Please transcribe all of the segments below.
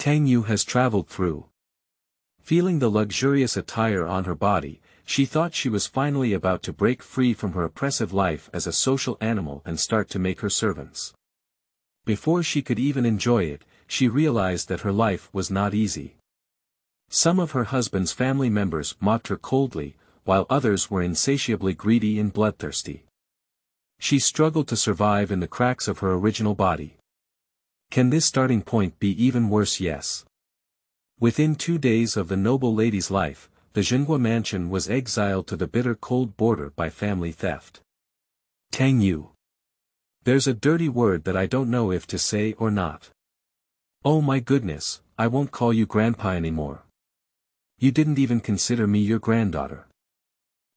Tang Yue has traveled through. Feeling the luxurious attire on her body, she thought she was finally about to break free from her oppressive life as a social animal and start to make her servants. Before she could even enjoy it, she realized that her life was not easy. Some of her husband's family members mocked her coldly, while others were insatiably greedy and bloodthirsty. She struggled to survive in the cracks of her original body. Can this starting point be even worse yes? Within two days of the noble lady's life, the Zhenguo mansion was exiled to the bitter cold border by family theft. Tang Yue. There's a dirty word that I don't know if to say or not. Oh my goodness, I won't call you grandpa anymore. You didn't even consider me your granddaughter.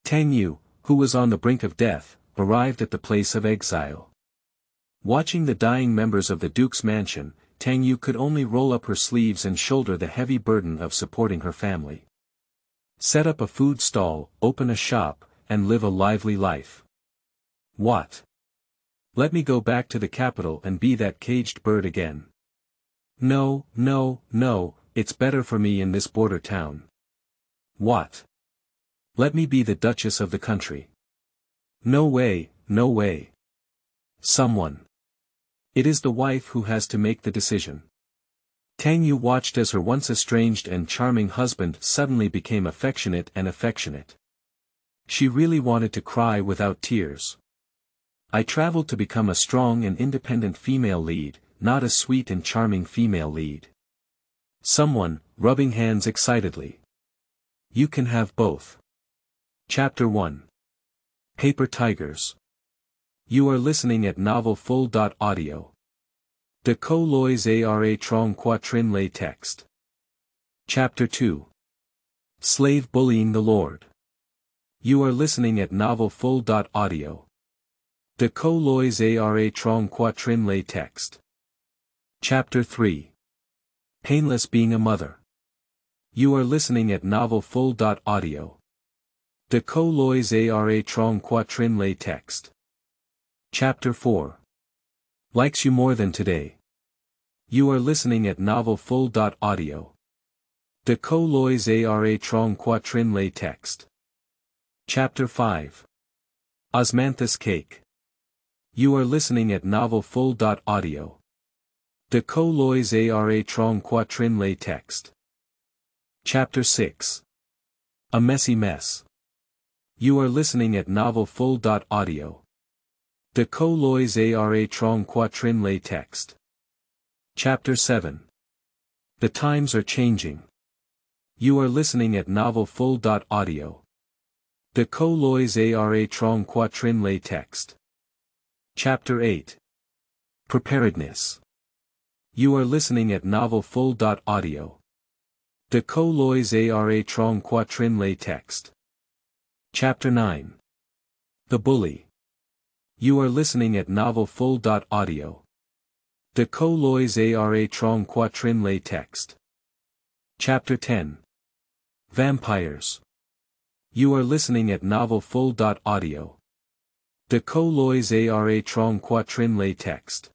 Tang Yue, who was on the brink of death, arrived at the place of exile. Watching the dying members of the Duke's mansion, Tang Yue could only roll up her sleeves and shoulder the heavy burden of supporting her family. Set up a food stall, open a shop, and live a lively life. What? Let me go back to the capital and be that caged bird again. No, no, no, it's better for me in this border town. What? Let me be the Duchess of the country. No way, no way. Someone. It is the wife who has to make the decision. Tang Yue watched as her once estranged and charming husband suddenly became affectionate and affectionate. She really wanted to cry without tears. I traveled to become a strong and independent female lead, not a sweet and charming female lead. Someone, rubbing hands excitedly. You can have both. Chapter 1 Paper Tigers You are listening at Novel Full. Audio. De Lois Ara Trong Quatrin Lay Text. Chapter 2 Slave Bullying the Lord. You are listening at Novel Full. Audio. De Lois Ara Trong Quatrin Lay Text. Chapter 3 Painless Being a Mother. You are listening at Novel Full. Audio. De lois ara trong quatrin lay text. Chapter 4. Likes you more than today. You are listening at novel full. Audio. De co lois ara trong quatrin lay text. Chapter 5. Osmanthus cake. You are listening at novel full. Audio. De co lois ara trong quatrin lay text. Chapter 6. A messy mess. You are listening at Novel Full. Audio. De co lois ara trong quatrin lay text. Chapter 7. The times are changing. You are listening at Novel Full. Audio. De co lois ara trong quatrin lay text. Chapter 8. Preparedness. You are listening at Novel Full. Audio. De co lois ara trong quatrin lay text. Chapter 9 The Bully You are listening at Novel Full. Audio. De lois ara trong quatrin lay text. Chapter 10 Vampires You are listening at Novel Full. Audio. De lois ara trong quatrin lay text.